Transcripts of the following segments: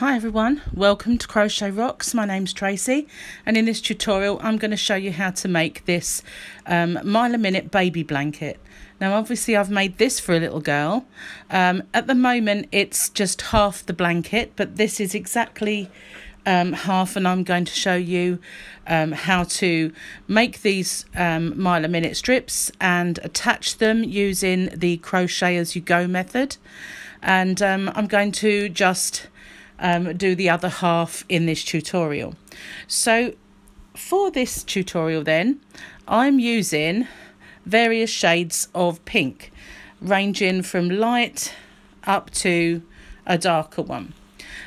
Hi everyone, welcome to Crochet Rocks. My name's Tracy and in this tutorial I'm going to show you how to make this um, mile a minute baby blanket. Now obviously I've made this for a little girl. Um, at the moment it's just half the blanket but this is exactly um, half and I'm going to show you um, how to make these um, mile a minute strips and attach them using the crochet as you go method and um, I'm going to just um, do the other half in this tutorial. So for this tutorial then, I'm using various shades of pink, ranging from light up to a darker one.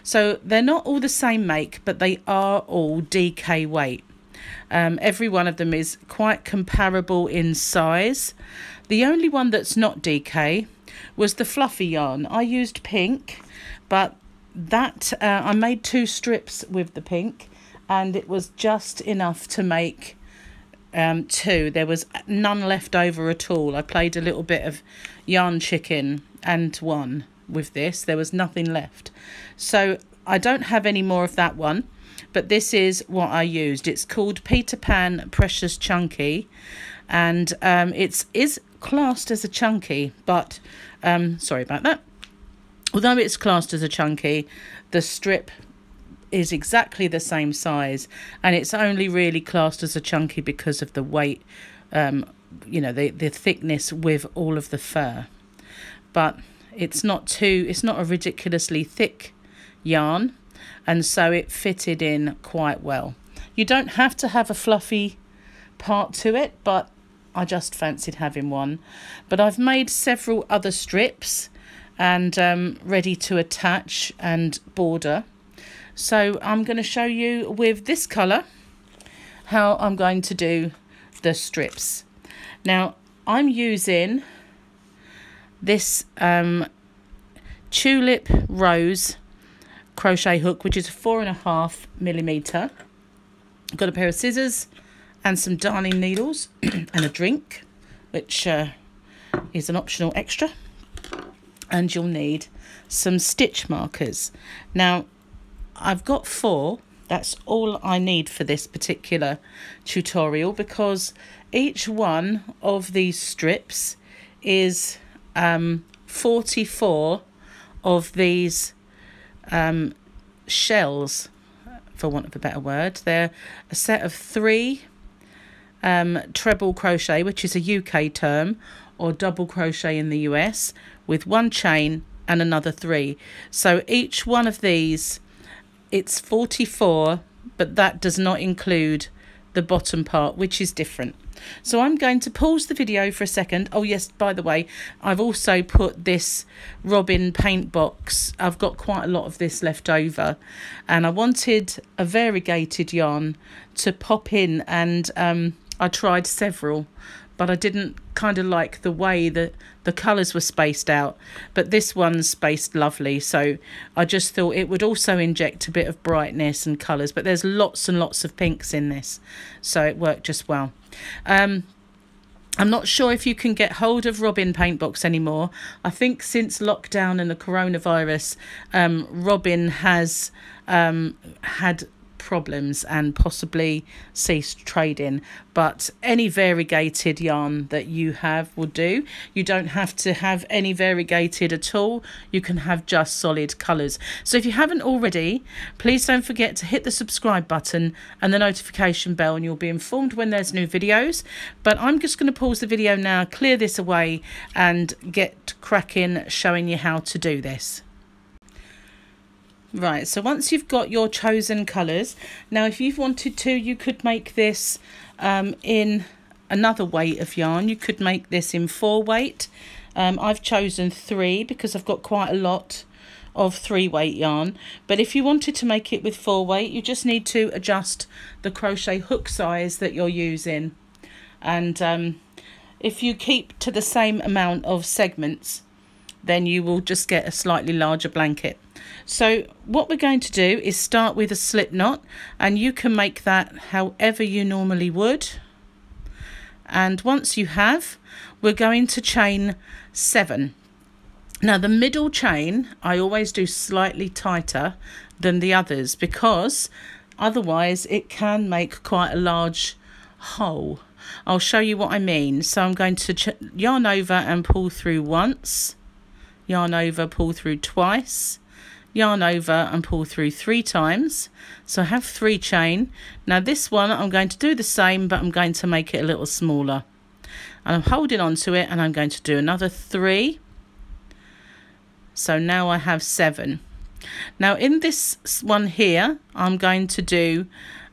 So they're not all the same make, but they are all DK weight. Um, every one of them is quite comparable in size. The only one that's not DK was the fluffy yarn. I used pink, but that uh, I made two strips with the pink and it was just enough to make um, two. There was none left over at all. I played a little bit of yarn chicken and one with this. There was nothing left. So I don't have any more of that one, but this is what I used. It's called Peter Pan Precious Chunky and um, it's is classed as a chunky, but um, sorry about that although it's classed as a chunky, the strip is exactly the same size and it's only really classed as a chunky because of the weight um you know the the thickness with all of the fur. But it's not too it's not a ridiculously thick yarn and so it fitted in quite well. You don't have to have a fluffy part to it but I just fancied having one. But I've made several other strips and um, ready to attach and border. So I'm going to show you with this colour how I'm going to do the strips. Now I'm using this um, tulip rose crochet hook which is four and a half millimeter. Got a pair of scissors and some darning needles and a drink which uh, is an optional extra and you'll need some stitch markers. Now, I've got four. That's all I need for this particular tutorial because each one of these strips is um, 44 of these um, shells, for want of a better word. They're a set of three um, treble crochet, which is a UK term, or double crochet in the US, with one chain and another three. So each one of these, it's 44, but that does not include the bottom part, which is different. So I'm going to pause the video for a second. Oh yes, by the way, I've also put this Robin paint box. I've got quite a lot of this left over and I wanted a variegated yarn to pop in and um, I tried several but I didn't kind of like the way that the colours were spaced out. But this one's spaced lovely, so I just thought it would also inject a bit of brightness and colours. But there's lots and lots of pinks in this, so it worked just well. Um, I'm not sure if you can get hold of Robin Paintbox anymore. I think since lockdown and the coronavirus, um, Robin has um, had problems and possibly cease trading. But any variegated yarn that you have will do. You don't have to have any variegated at all. You can have just solid colours. So if you haven't already, please don't forget to hit the subscribe button and the notification bell and you'll be informed when there's new videos. But I'm just going to pause the video now, clear this away and get cracking showing you how to do this. Right, so once you've got your chosen colours, now if you've wanted to, you could make this um, in another weight of yarn. You could make this in four weight. Um, I've chosen three because I've got quite a lot of three weight yarn. But if you wanted to make it with four weight, you just need to adjust the crochet hook size that you're using. And um, if you keep to the same amount of segments, then you will just get a slightly larger blanket. So what we're going to do is start with a slip knot and you can make that however you normally would. And once you have, we're going to chain seven. Now the middle chain, I always do slightly tighter than the others because otherwise it can make quite a large hole. I'll show you what I mean. So I'm going to yarn over and pull through once, yarn over, pull through twice, yarn over and pull through three times. So I have three chain. Now this one I'm going to do the same but I'm going to make it a little smaller. And I'm holding on to it and I'm going to do another three. So now I have seven. Now in this one here I'm going to do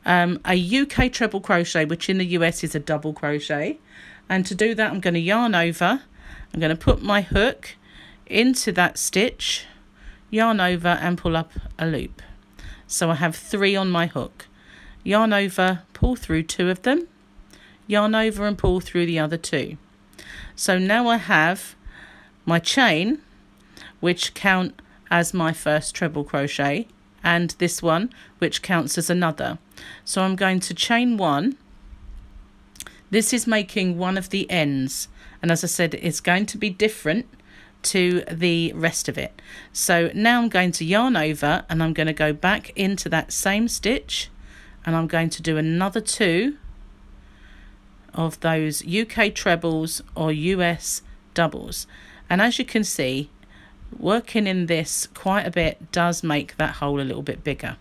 um, a UK treble crochet which in the US is a double crochet and to do that I'm going to yarn over I'm going to put my hook into that stitch yarn over and pull up a loop. So I have three on my hook. Yarn over, pull through two of them, yarn over and pull through the other two. So now I have my chain, which count as my first treble crochet, and this one, which counts as another. So I'm going to chain one. This is making one of the ends, and as I said, it's going to be different to the rest of it. So now I'm going to yarn over and I'm going to go back into that same stitch and I'm going to do another two of those UK trebles or US doubles. And as you can see, working in this quite a bit does make that hole a little bit bigger,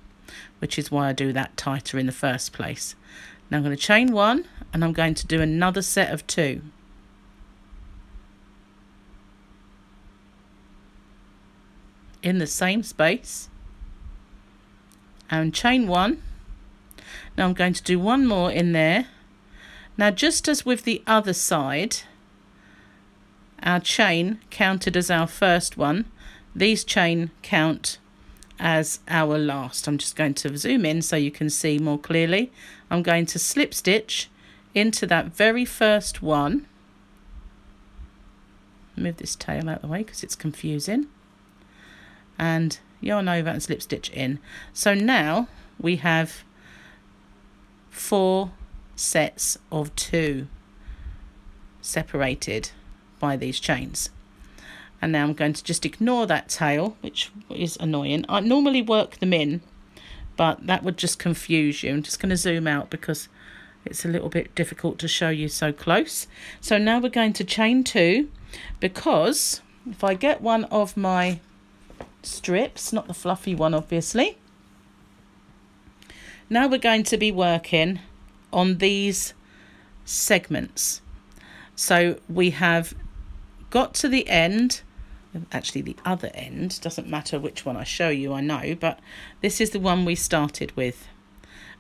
which is why I do that tighter in the first place. Now I'm going to chain one and I'm going to do another set of two. In the same space. And chain one. Now I'm going to do one more in there. Now just as with the other side our chain counted as our first one. These chain count as our last. I'm just going to zoom in so you can see more clearly. I'm going to slip stitch into that very first one. Move this tail out of the way because it's confusing and yarn over and slip stitch in. So now we have four sets of two separated by these chains. And now I'm going to just ignore that tail, which is annoying. I normally work them in, but that would just confuse you. I'm just going to zoom out because it's a little bit difficult to show you so close. So now we're going to chain two because if I get one of my strips, not the fluffy one obviously. Now we're going to be working on these segments. So we have got to the end, actually the other end, doesn't matter which one I show you, I know, but this is the one we started with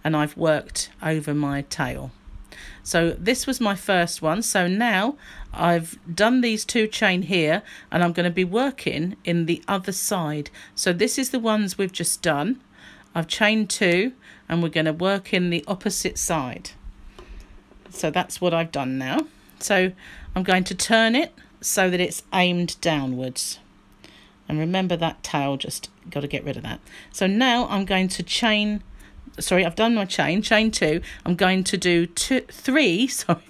and I've worked over my tail. So this was my first one. So now I've done these two chain here and I'm going to be working in the other side. So this is the ones we've just done. I've chained two and we're going to work in the opposite side. So that's what I've done now. So I'm going to turn it so that it's aimed downwards. And remember that tail, just got to get rid of that. So now I'm going to chain sorry, I've done my chain, chain two. I'm going to do two, three, sorry,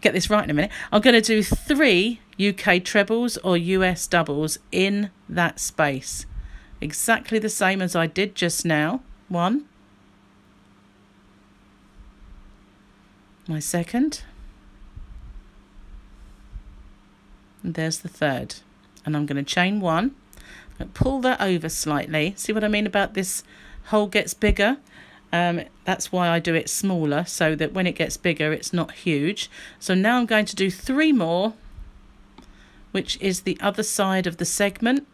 get this right in a minute. I'm going to do three UK trebles or US doubles in that space. Exactly the same as I did just now. One. My second. And there's the third. And I'm going to chain one. Pull that over slightly. See what I mean about this hole gets bigger? Um, that's why I do it smaller so that when it gets bigger it's not huge. So now I'm going to do three more which is the other side of the segment.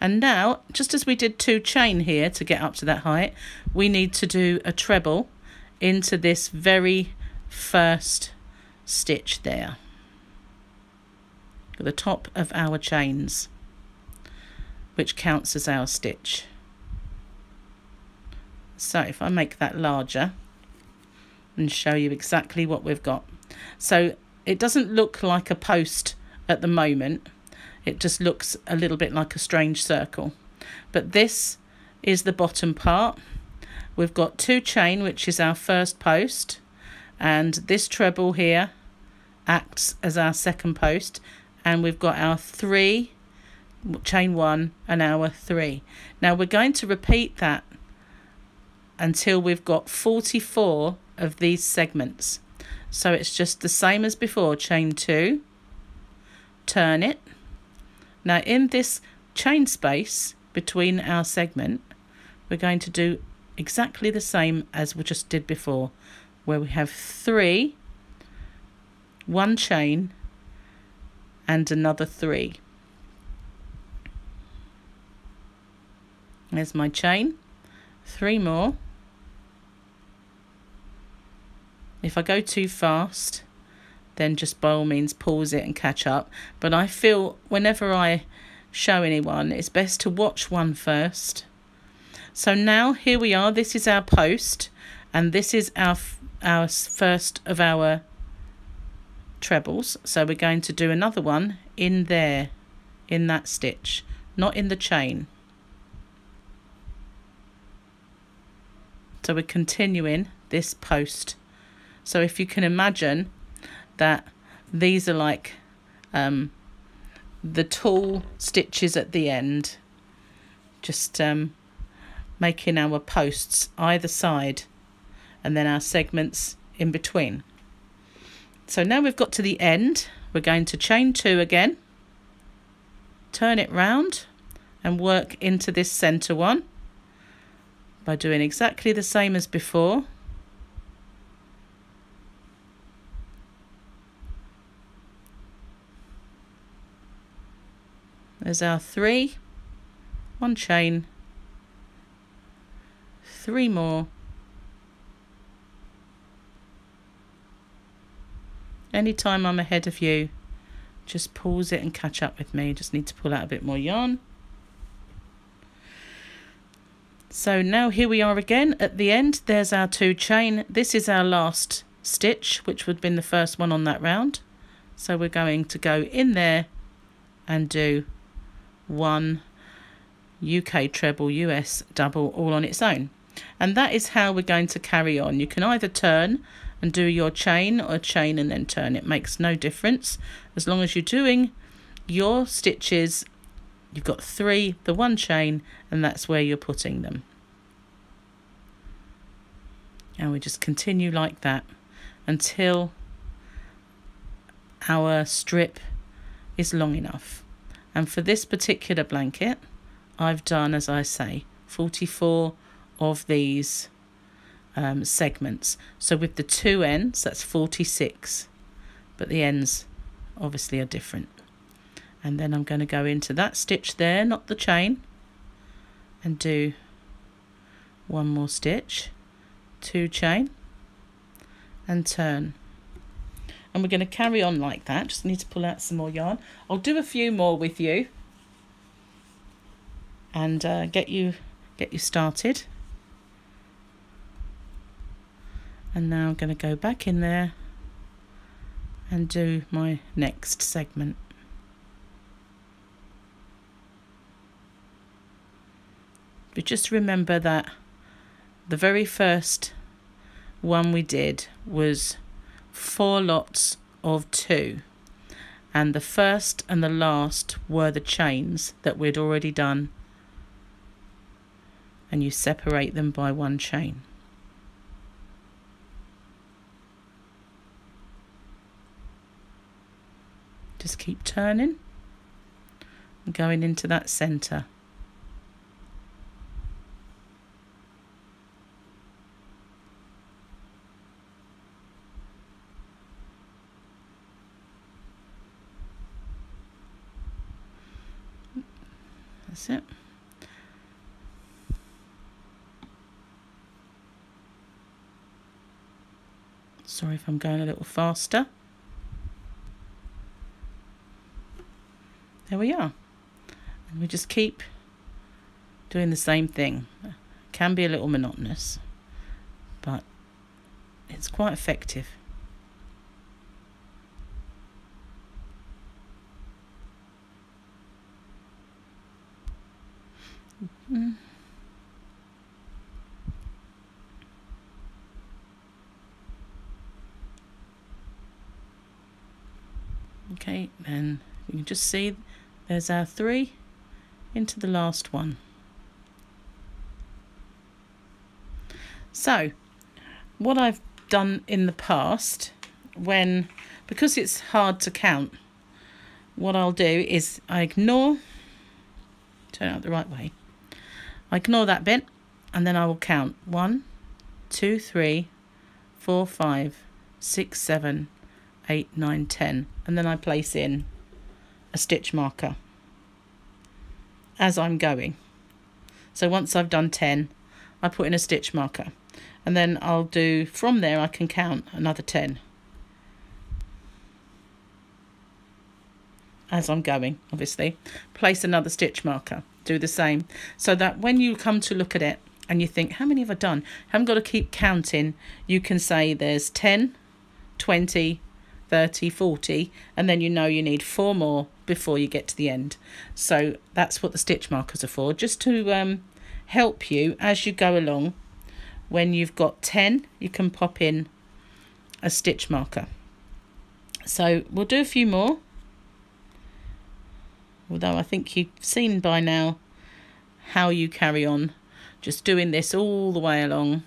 And now, just as we did two chain here to get up to that height, we need to do a treble into this very first stitch there. The top of our chains which counts as our stitch. So if I make that larger and show you exactly what we've got. So it doesn't look like a post at the moment. It just looks a little bit like a strange circle. But this is the bottom part. We've got two chain, which is our first post. And this treble here acts as our second post and we've got our three chain one and our three. Now we're going to repeat that until we've got 44 of these segments. So it's just the same as before chain two turn it. Now in this chain space between our segment we're going to do exactly the same as we just did before where we have three one chain and another three. There's my chain. Three more. If I go too fast then just by all means pause it and catch up. But I feel whenever I show anyone it's best to watch one first. So now here we are. This is our post and this is our our first of our trebles so we're going to do another one in there in that stitch not in the chain. So we're continuing this post. So if you can imagine that these are like um, the tall stitches at the end just um, making our posts either side and then our segments in between so now we've got to the end, we're going to chain two again, turn it round and work into this centre one by doing exactly the same as before. There's our three, one chain, three more, Anytime I'm ahead of you, just pause it and catch up with me. Just need to pull out a bit more yarn. So now here we are again at the end. There's our two chain. This is our last stitch, which would have been the first one on that round. So we're going to go in there and do one UK treble, US double all on its own. And that is how we're going to carry on. You can either turn and do your chain or chain and then turn. It makes no difference as long as you're doing your stitches. You've got three, the one chain, and that's where you're putting them. And we just continue like that until our strip is long enough. And for this particular blanket, I've done, as I say, 44 of these um, segments. So with the two ends, that's 46, but the ends obviously are different. And then I'm going to go into that stitch there, not the chain, and do one more stitch, two chain, and turn. And we're going to carry on like that. Just need to pull out some more yarn. I'll do a few more with you and uh, get you get you started. And now I'm going to go back in there and do my next segment. But just remember that the very first one we did was four lots of two and the first and the last were the chains that we'd already done and you separate them by one chain. Just keep turning and going into that centre. That's it. Sorry if I'm going a little faster. There we are. And we just keep doing the same thing. Can be a little monotonous, but it's quite effective. Mm. Okay, then you can just see there's our three into the last one. So, what I've done in the past, when, because it's hard to count, what I'll do is I ignore, turn out the right way, I ignore that bit and then I will count one, two, three, four, five, six, seven, eight, nine, ten, and then I place in a stitch marker as I'm going. So once I've done 10, I put in a stitch marker and then I'll do, from there I can count another 10 as I'm going, obviously. Place another stitch marker, do the same, so that when you come to look at it and you think, how many have I done? You haven't got to keep counting. You can say there's 10, 20, 30, 40, and then you know you need four more before you get to the end. So that's what the stitch markers are for, just to um, help you as you go along. When you've got 10, you can pop in a stitch marker. So we'll do a few more. Although I think you've seen by now how you carry on. Just doing this all the way along.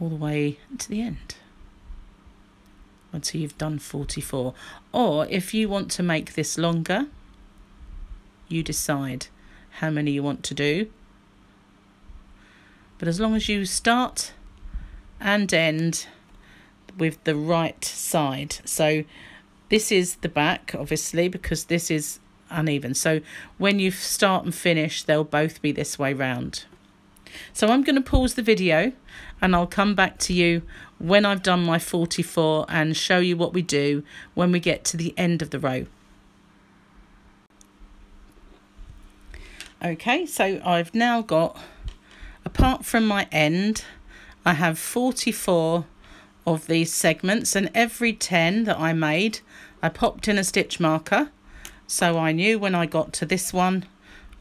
All the way to the end. Until you've done 44 or if you want to make this longer you decide how many you want to do. But as long as you start and end with the right side. So this is the back obviously because this is uneven. So when you start and finish they'll both be this way round. So I'm going to pause the video and I'll come back to you when I've done my 44 and show you what we do when we get to the end of the row. Okay, so I've now got, apart from my end, I have 44 of these segments and every 10 that I made, I popped in a stitch marker. So I knew when I got to this one,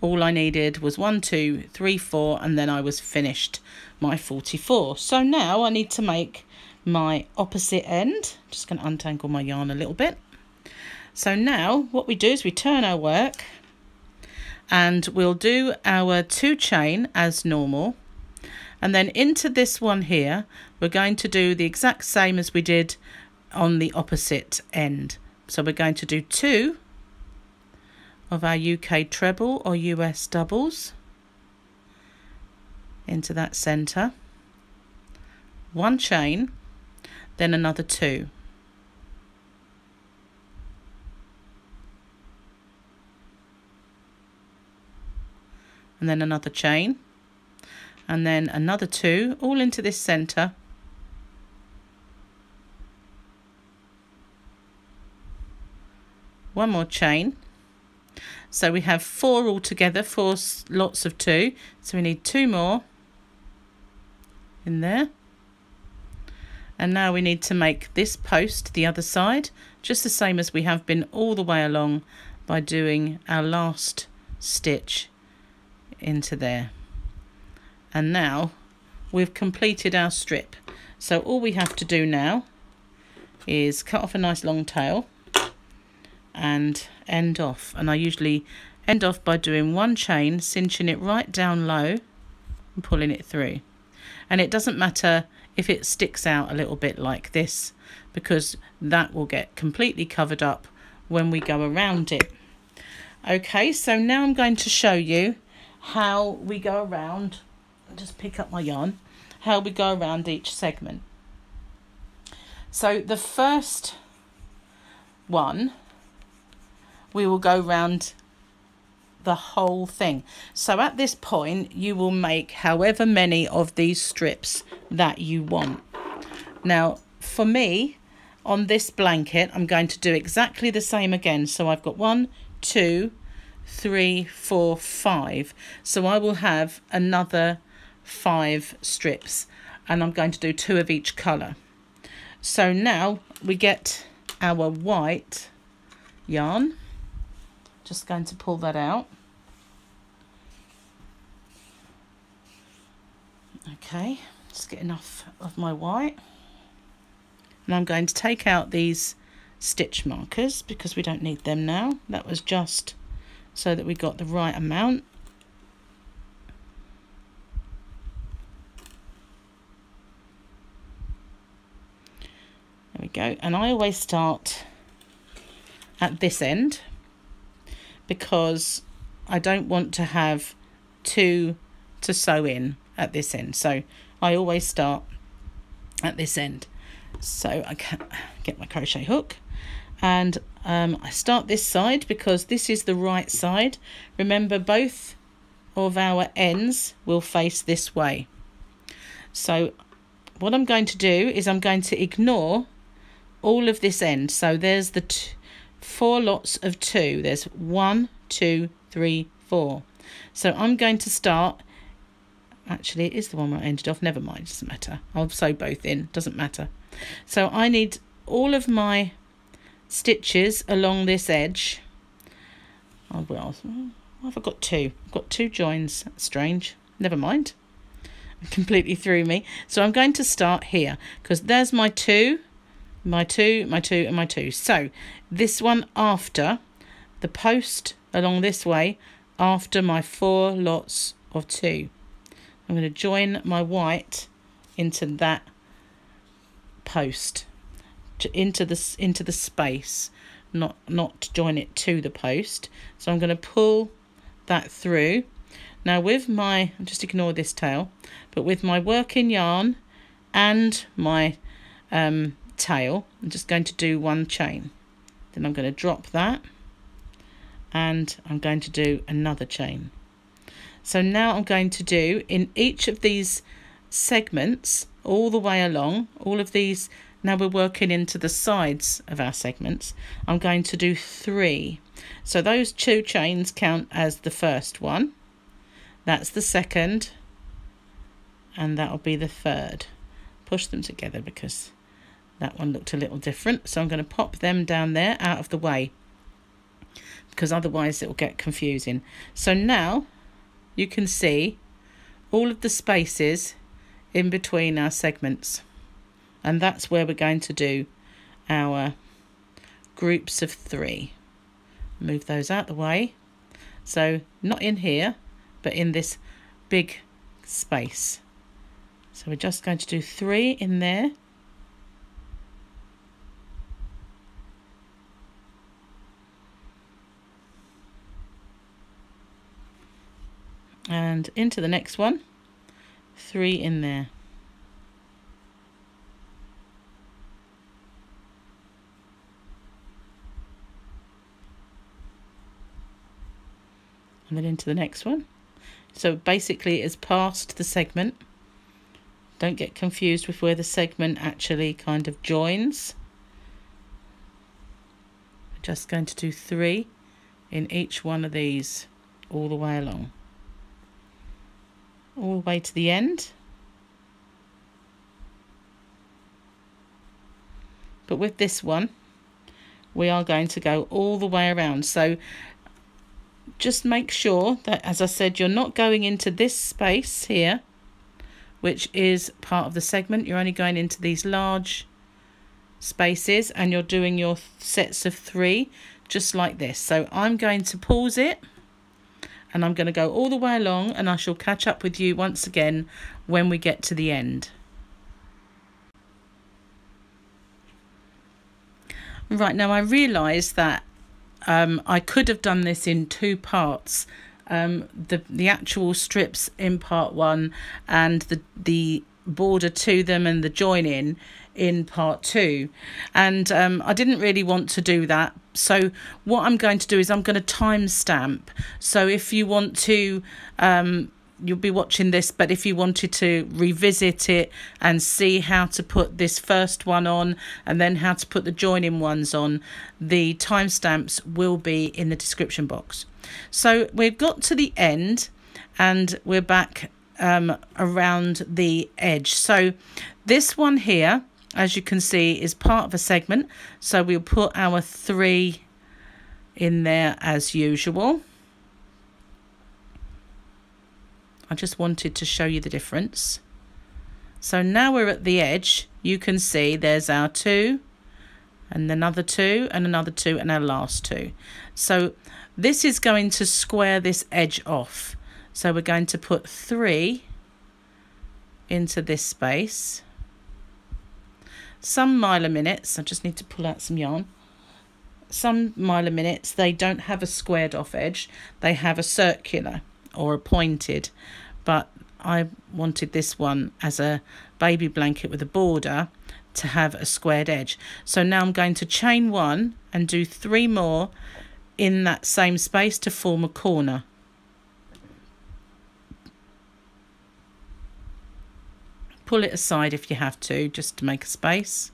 all I needed was one, two, three, four, and then I was finished my 44. So now I need to make my opposite end. Just going to untangle my yarn a little bit. So now what we do is we turn our work and we'll do our two chain as normal. And then into this one here, we're going to do the exact same as we did on the opposite end. So we're going to do two of our UK treble or US doubles into that centre, one chain, then another two. And then another chain, and then another two, all into this centre. One more chain, so we have four altogether, four lots of two. So we need two more in there. And now we need to make this post the other side, just the same as we have been all the way along by doing our last stitch into there. And now we've completed our strip. So all we have to do now is cut off a nice long tail and end off. And I usually end off by doing one chain cinching it right down low and pulling it through. And it doesn't matter if it sticks out a little bit like this because that will get completely covered up when we go around it. Okay so now I'm going to show you how we go around. Just pick up my yarn. How we go around each segment. So the first one we will go round the whole thing. So at this point, you will make however many of these strips that you want. Now, for me, on this blanket, I'm going to do exactly the same again. So I've got one, two, three, four, five. So I will have another five strips and I'm going to do two of each colour. So now we get our white yarn just going to pull that out. Okay, just get enough of my white. and I'm going to take out these stitch markers because we don't need them now that was just so that we got the right amount there we go and I always start at this end because I don't want to have two to sew in at this end. So I always start at this end. So I can get my crochet hook and um, I start this side because this is the right side. Remember both of our ends will face this way. So what I'm going to do is I'm going to ignore all of this end. So there's the four lots of two there's one two three four so I'm going to start actually it is the one where I ended off never mind it doesn't matter I'll sew both in doesn't matter so I need all of my stitches along this edge. Oh well, I've got two. I've got two joins. That's strange. Never mind. It completely threw me. So I'm going to start here because there's my two, my two, my two, and my two. So this one after the post along this way after my four lots of two. I'm going to join my white into that post to, into the into the space not not to join it to the post so I'm going to pull that through now with my just ignore this tail but with my working yarn and my um, tail I'm just going to do one chain then I'm going to drop that and I'm going to do another chain so now I'm going to do in each of these segments all the way along all of these now we're working into the sides of our segments. I'm going to do three. So those two chains count as the first one. That's the second. And that'll be the third. Push them together because that one looked a little different. So I'm going to pop them down there out of the way because otherwise it will get confusing. So now you can see all of the spaces in between our segments and that's where we're going to do our groups of three. Move those out the way. So not in here, but in this big space. So we're just going to do three in there. And into the next one, three in there. and then into the next one. So basically it's past the segment. Don't get confused with where the segment actually kind of joins. I'm just going to do three in each one of these all the way along. All the way to the end. But with this one, we are going to go all the way around. So just make sure that, as I said, you're not going into this space here, which is part of the segment. You're only going into these large spaces and you're doing your sets of three just like this. So I'm going to pause it and I'm going to go all the way along and I shall catch up with you once again when we get to the end. Right, now I realise that um, I could have done this in two parts. Um, the the actual strips in part one and the the border to them and the join in in part two. And um, I didn't really want to do that. So what I'm going to do is I'm going to timestamp. So if you want to um, you'll be watching this but if you wanted to revisit it and see how to put this first one on and then how to put the joining ones on the timestamps will be in the description box. So we've got to the end and we're back um, around the edge. So this one here as you can see is part of a segment so we'll put our three in there as usual I just wanted to show you the difference. So now we're at the edge. You can see there's our two and another two and another two and our last two. So this is going to square this edge off. So we're going to put three into this space. Some mile a minutes, I just need to pull out some yarn. Some mile a minutes, they don't have a squared off edge. They have a circular or a pointed. But I wanted this one as a baby blanket with a border to have a squared edge. So now I'm going to chain one and do three more in that same space to form a corner. Pull it aside if you have to, just to make a space.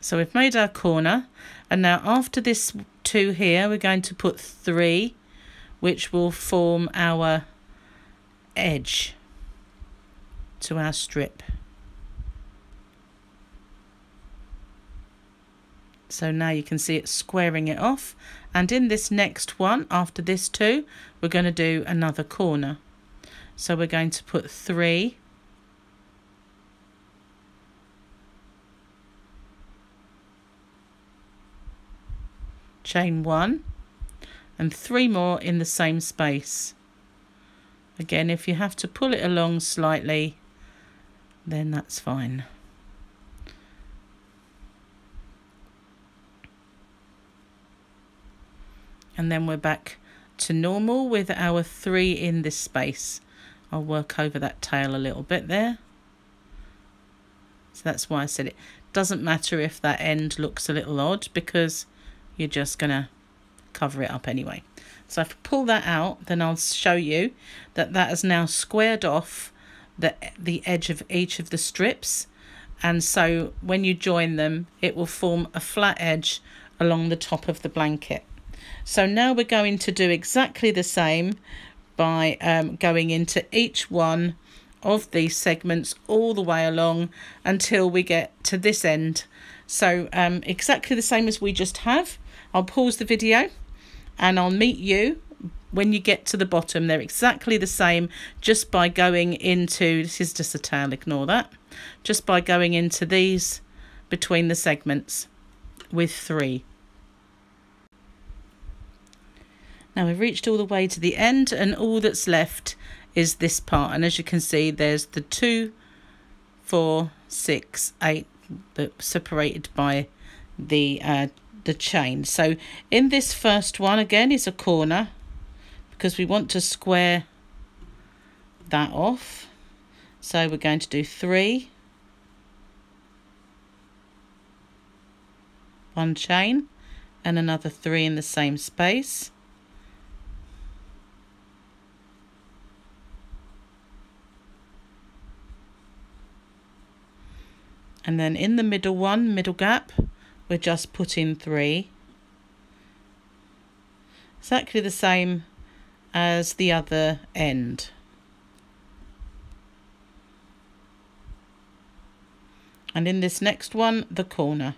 So we've made our corner and now after this two here we're going to put three which will form our edge to our strip. So now you can see it squaring it off. And in this next one, after this two, we're going to do another corner. So we're going to put three. Chain one and three more in the same space. Again, if you have to pull it along slightly, then that's fine. and then we're back to normal with our three in this space. I'll work over that tail a little bit there. So that's why I said it doesn't matter if that end looks a little odd because you're just going to cover it up anyway. So if I pull that out, then I'll show you that that has now squared off the, the edge of each of the strips. And so when you join them, it will form a flat edge along the top of the blanket. So now we're going to do exactly the same by um, going into each one of these segments all the way along until we get to this end. So um, exactly the same as we just have. I'll pause the video and I'll meet you when you get to the bottom. They're exactly the same just by going into, this is just a tail, ignore that, just by going into these between the segments with three. Now we've reached all the way to the end and all that's left is this part. And as you can see, there's the two, four, six, eight separated by the uh, the chain. So in this first one, again, is a corner because we want to square that off. So we're going to do three, one chain and another three in the same space. And then in the middle one middle gap we're just putting three. Exactly the same as the other end. And in this next one the corner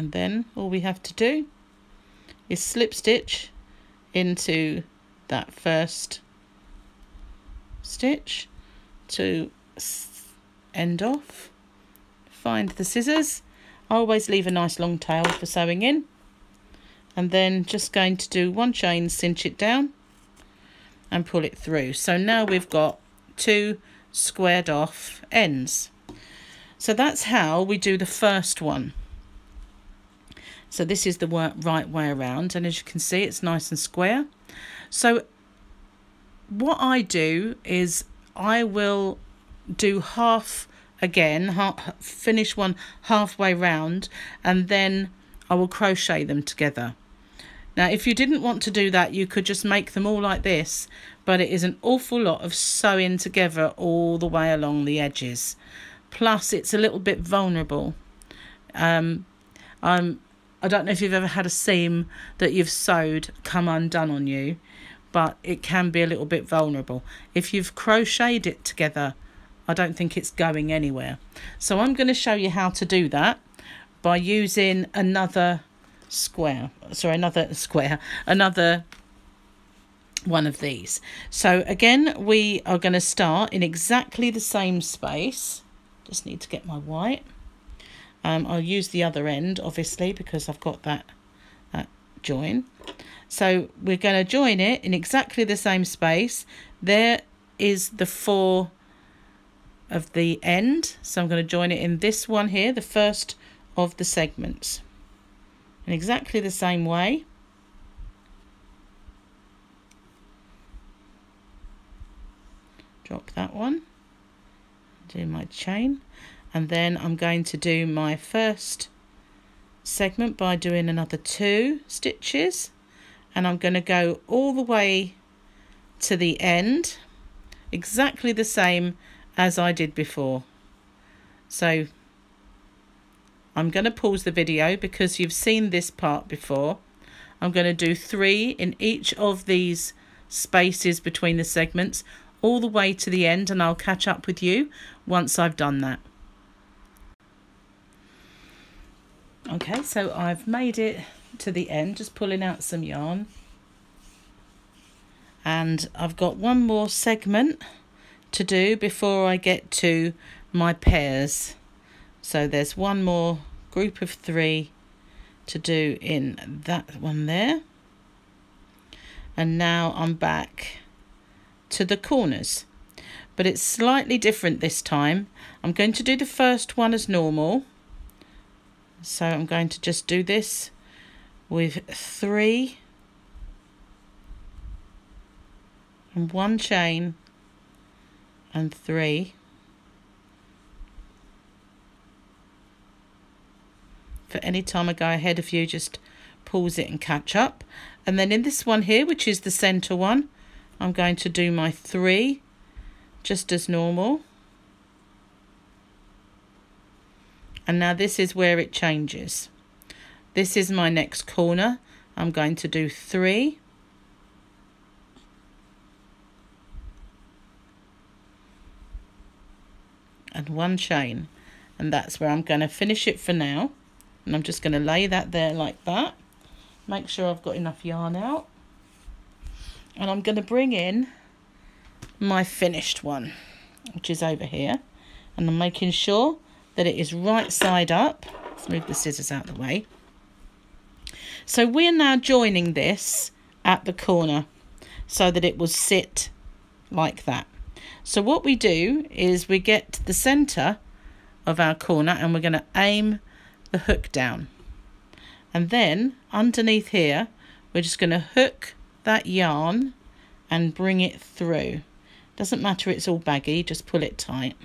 and then all we have to do is slip stitch into that first stitch to end off. Find the scissors. I always leave a nice long tail for sewing in. And then just going to do one chain cinch it down and pull it through. So now we've got two squared off ends. So that's how we do the first one so this is the right way around. And as you can see, it's nice and square. So what I do is I will do half again, half, finish one halfway round, and then I will crochet them together. Now, if you didn't want to do that, you could just make them all like this, but it is an awful lot of sewing together all the way along the edges. Plus, it's a little bit vulnerable. Um, I'm I don't know if you've ever had a seam that you've sewed come undone on you, but it can be a little bit vulnerable. If you've crocheted it together, I don't think it's going anywhere. So I'm going to show you how to do that by using another square, sorry, another square, another one of these. So again, we are going to start in exactly the same space. Just need to get my white. Um, I'll use the other end, obviously, because I've got that, that join. So we're going to join it in exactly the same space. There is the four of the end. So I'm going to join it in this one here, the first of the segments. In exactly the same way. Drop that one. Do my chain and then I'm going to do my first segment by doing another two stitches. And I'm going to go all the way to the end exactly the same as I did before. So I'm going to pause the video because you've seen this part before. I'm going to do three in each of these spaces between the segments all the way to the end and I'll catch up with you once I've done that Okay, so I've made it to the end, just pulling out some yarn. And I've got one more segment to do before I get to my pairs. So there's one more group of three to do in that one there. And now I'm back to the corners. But it's slightly different this time. I'm going to do the first one as normal so I'm going to just do this with three and one chain and three. For any time I go ahead of you just pause it and catch up. And then in this one here which is the center one I'm going to do my three just as normal and now this is where it changes. This is my next corner. I'm going to do three. And one chain. And that's where I'm going to finish it for now. And I'm just going to lay that there like that. Make sure I've got enough yarn out. And I'm going to bring in my finished one which is over here. And I'm making sure that it is right side up. Let's move the scissors out of the way. So we're now joining this at the corner so that it will sit like that. So what we do is we get to the centre of our corner and we're going to aim the hook down. And then underneath here, we're just going to hook that yarn and bring it through. Doesn't matter it's all baggy, just pull it tight.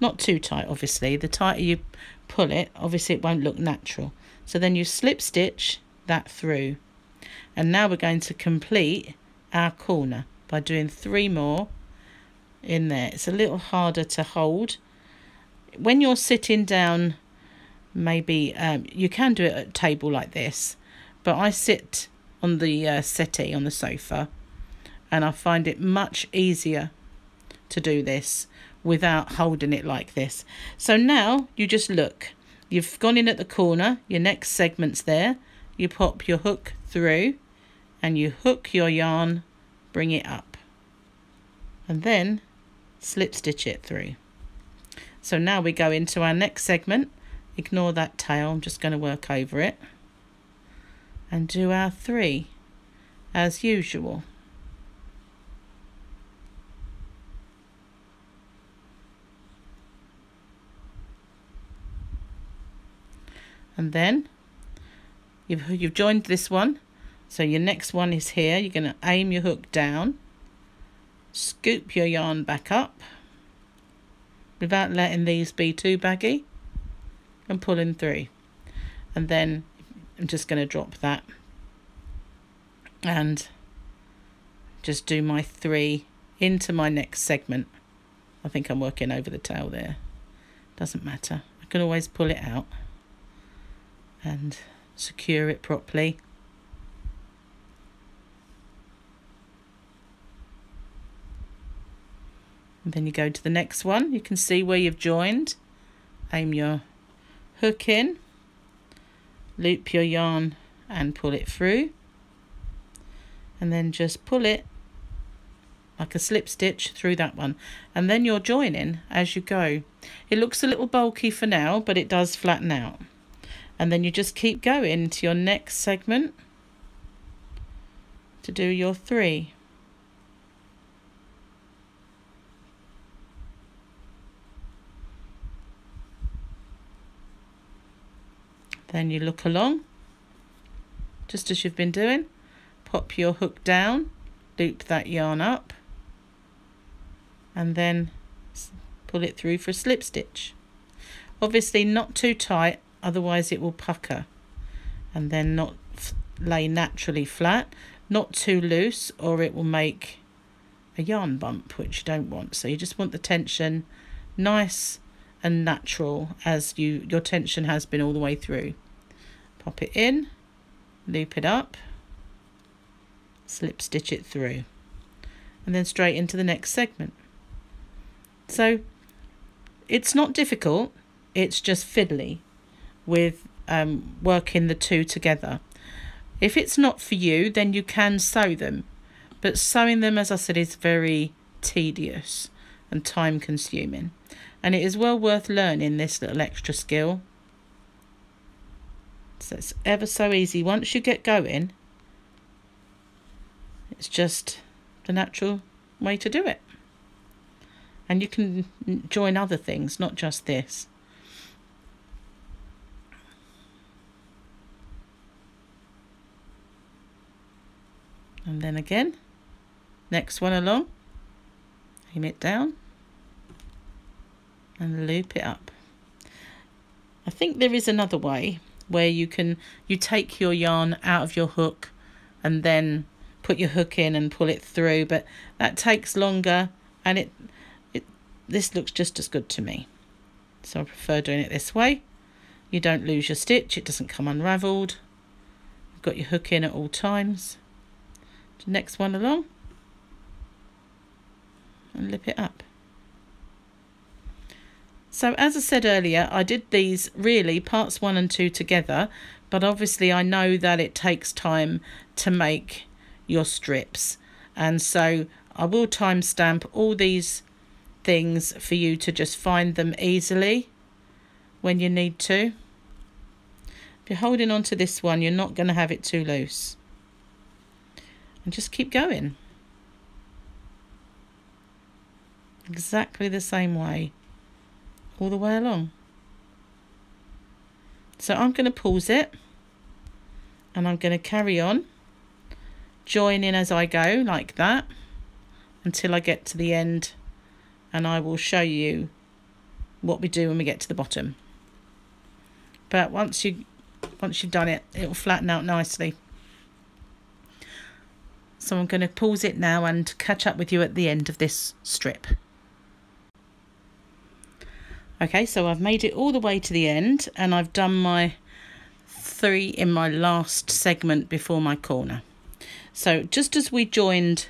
Not too tight, obviously. The tighter you pull it, obviously it won't look natural. So then you slip stitch that through. And now we're going to complete our corner by doing three more in there. It's a little harder to hold. When you're sitting down, maybe um, you can do it at table like this, but I sit on the uh, settee on the sofa and I find it much easier to do this without holding it like this. So now you just look. You've gone in at the corner, your next segment's there. You pop your hook through and you hook your yarn, bring it up. And then slip stitch it through. So now we go into our next segment. Ignore that tail, I'm just going to work over it. And do our three as usual. And then you've, you've joined this one. So your next one is here. You're going to aim your hook down. Scoop your yarn back up without letting these be too baggy and pulling through. And then I'm just going to drop that. And just do my three into my next segment. I think I'm working over the tail there. Doesn't matter. I can always pull it out and secure it properly. And then you go to the next one. You can see where you've joined. Aim your hook in, loop your yarn and pull it through. And then just pull it like a slip stitch through that one and then you're joining as you go it looks a little bulky for now but it does flatten out and then you just keep going to your next segment to do your three. Then you look along, just as you've been doing. Pop your hook down, loop that yarn up, and then pull it through for a slip stitch. Obviously not too tight, otherwise it will pucker. And then not lay naturally flat, not too loose or it will make a yarn bump, which you don't want. So you just want the tension nice and natural as you your tension has been all the way through. Pop it in, loop it up, slip stitch it through, and then straight into the next segment. So it's not difficult, it's just fiddly with um, working the two together. If it's not for you, then you can sew them. But sewing them, as I said, is very tedious and time consuming. And it is well worth learning this little extra skill. So it's ever so easy. Once you get going, it's just the natural way to do it. And you can join other things, not just this. And then again next one along. Aim it down. And loop it up. I think there is another way where you can you take your yarn out of your hook and then put your hook in and pull it through but that takes longer and it it this looks just as good to me. So I prefer doing it this way. You don't lose your stitch. It doesn't come unraveled. You've got your hook in at all times next one along and lip it up. So as I said earlier, I did these really parts one and two together, but obviously I know that it takes time to make your strips. And so I will timestamp all these things for you to just find them easily when you need to. If you're holding on to this one, you're not going to have it too loose and just keep going. Exactly the same way all the way along. So I'm going to pause it and I'm going to carry on join in as I go like that until I get to the end and I will show you what we do when we get to the bottom. But once you once you've done it, it will flatten out nicely. So I'm going to pause it now and catch up with you at the end of this strip. Okay, so I've made it all the way to the end and I've done my three in my last segment before my corner. So just as we joined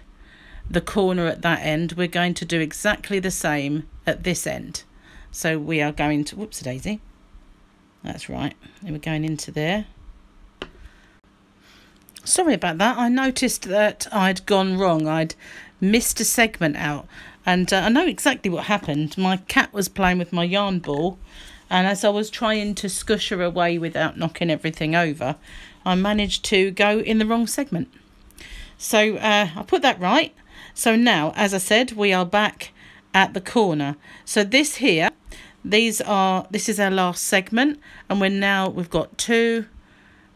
the corner at that end, we're going to do exactly the same at this end. So we are going to, whoops daisy, that's right, and we're going into there Sorry about that. I noticed that I'd gone wrong. I'd missed a segment out. And uh, I know exactly what happened. My cat was playing with my yarn ball. And as I was trying to scush her away without knocking everything over, I managed to go in the wrong segment. So uh, I put that right. So now, as I said, we are back at the corner. So this here, these are, this is our last segment. And we're now, we've got two,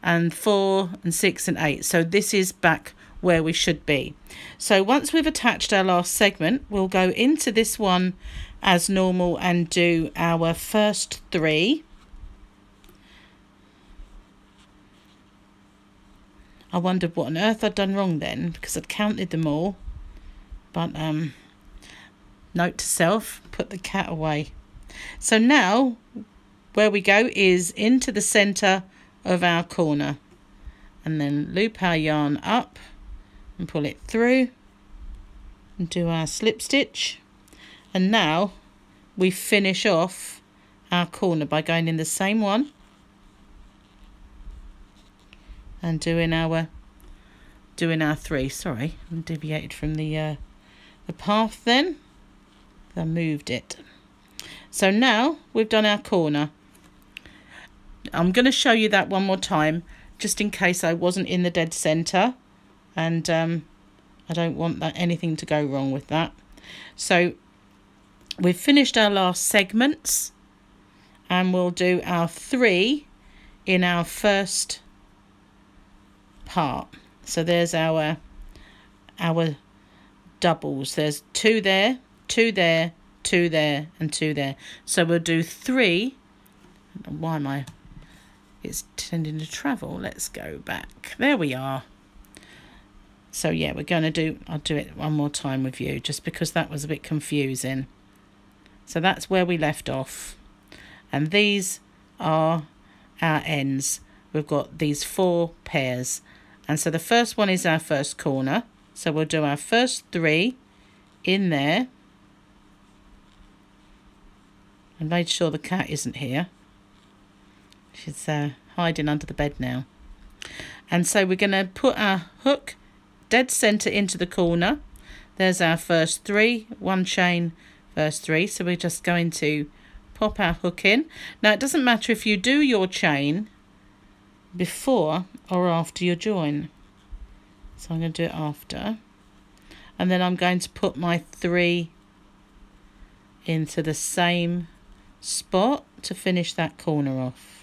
and 4 and 6 and 8. So this is back where we should be. So once we've attached our last segment, we'll go into this one as normal and do our first three. I wondered what on earth I'd done wrong then because I'd counted them all. But um, note to self, put the cat away. So now where we go is into the centre of our corner and then loop our yarn up and pull it through and do our slip stitch And now we finish off our corner by going in the same one and doing our doing our three. Sorry, I'm deviated from the uh, the path then. I moved it. So now we've done our corner. I'm going to show you that one more time just in case I wasn't in the dead centre and um, I don't want that anything to go wrong with that. So we've finished our last segments and we'll do our three in our first part. So there's our our doubles. There's two there, two there, two there, and two there. So we'll do three. Why am I? It's tending to travel. Let's go back. There we are. So yeah, we're going to do, I'll do it one more time with you just because that was a bit confusing. So that's where we left off. And these are our ends. We've got these four pairs. And so the first one is our first corner. So we'll do our first three in there. I made sure the cat isn't here. She's uh, hiding under the bed now. And so we're going to put our hook dead center into the corner. There's our first three, one chain, first three. So we're just going to pop our hook in. Now it doesn't matter if you do your chain before or after your join. So I'm going to do it after. And then I'm going to put my three into the same spot to finish that corner off.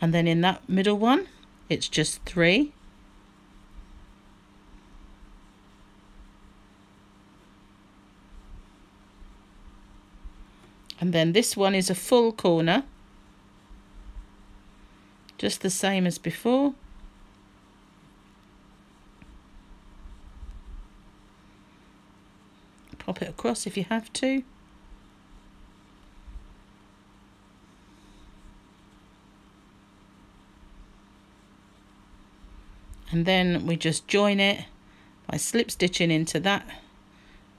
And then in that middle one it's just three. And then this one is a full corner. Just the same as before. Pop it across if you have to and then we just join it by slip stitching into that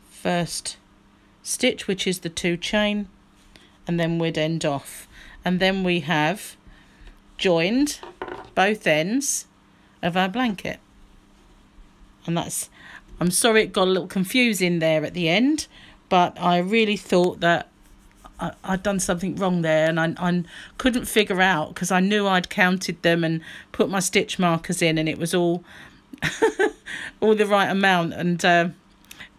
first stitch which is the two chain and then we'd end off. And then we have joined both ends of our blanket. And that's I'm sorry it got a little confusing there at the end but I really thought that I, had done something wrong there and I, I couldn't figure out because I knew I'd counted them and put my stitch markers in and it was all all the right amount. And uh,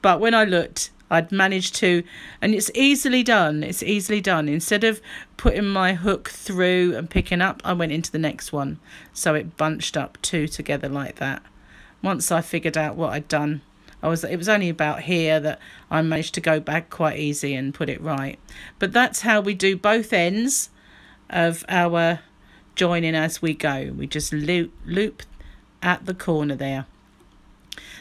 but when I looked I'd managed to and it's easily done it's easily done. Instead of putting my hook through and picking up I went into the next one. So it bunched up two together like that. Once I figured out what I'd done I was it was only about here that I managed to go back quite easy and put it right. But that's how we do both ends of our joining as we go. We just loop loop at the corner there.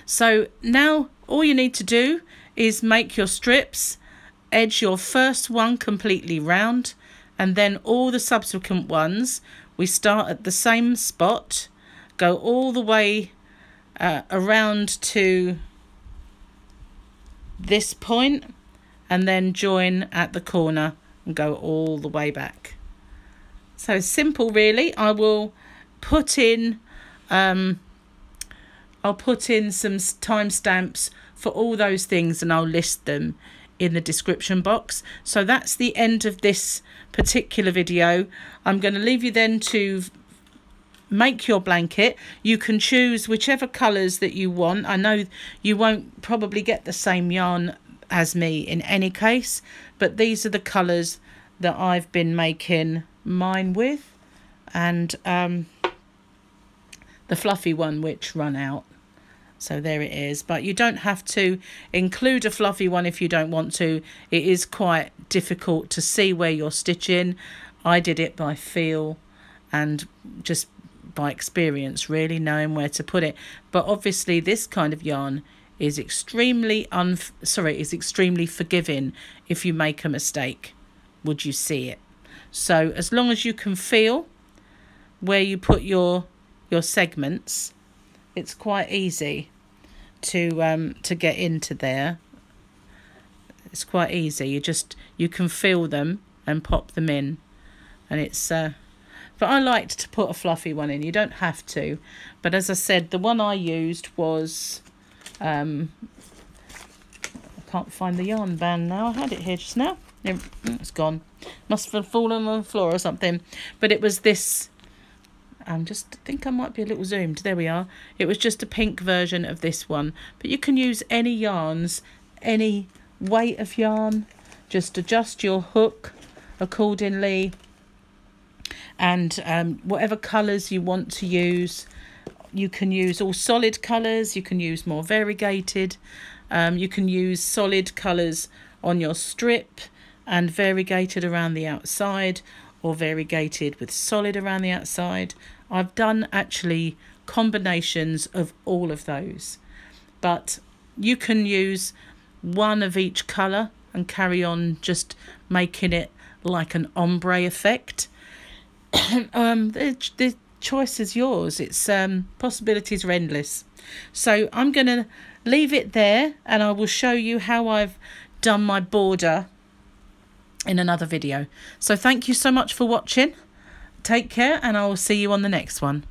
So now all you need to do is make your strips, edge your first one completely round and then all the subsequent ones we start at the same spot, go all the way uh, around to this point and then join at the corner and go all the way back. So simple really. I will put in um, I'll put in some timestamps for all those things and I'll list them in the description box. So that's the end of this particular video. I'm going to leave you then to make your blanket. You can choose whichever colours that you want. I know you won't probably get the same yarn as me in any case, but these are the colours that I've been making mine with. And um, the fluffy one which run out. So there it is. But you don't have to include a fluffy one if you don't want to. It is quite difficult to see where you're stitching. I did it by feel and just by experience, really knowing where to put it. But obviously, this kind of yarn is extremely un sorry is extremely forgiving if you make a mistake. Would you see it? So as long as you can feel where you put your your segments, it's quite easy to um to get into there it's quite easy you just you can feel them and pop them in and it's uh but I liked to put a fluffy one in you don't have to but as I said the one I used was um I can't find the yarn band now I had it here just now it's gone must have fallen on the floor or something but it was this I'm just I think I might be a little zoomed. There we are. It was just a pink version of this one. But you can use any yarns, any weight of yarn. Just adjust your hook accordingly. And um, whatever colours you want to use. You can use all solid colours. You can use more variegated. Um, you can use solid colours on your strip and variegated around the outside or variegated with solid around the outside. I've done actually combinations of all of those, but you can use one of each colour and carry on just making it like an ombre effect. um, the, the choice is yours. It's um, possibilities are endless. So I'm going to leave it there and I will show you how I've done my border in another video. So thank you so much for watching. Take care and I will see you on the next one.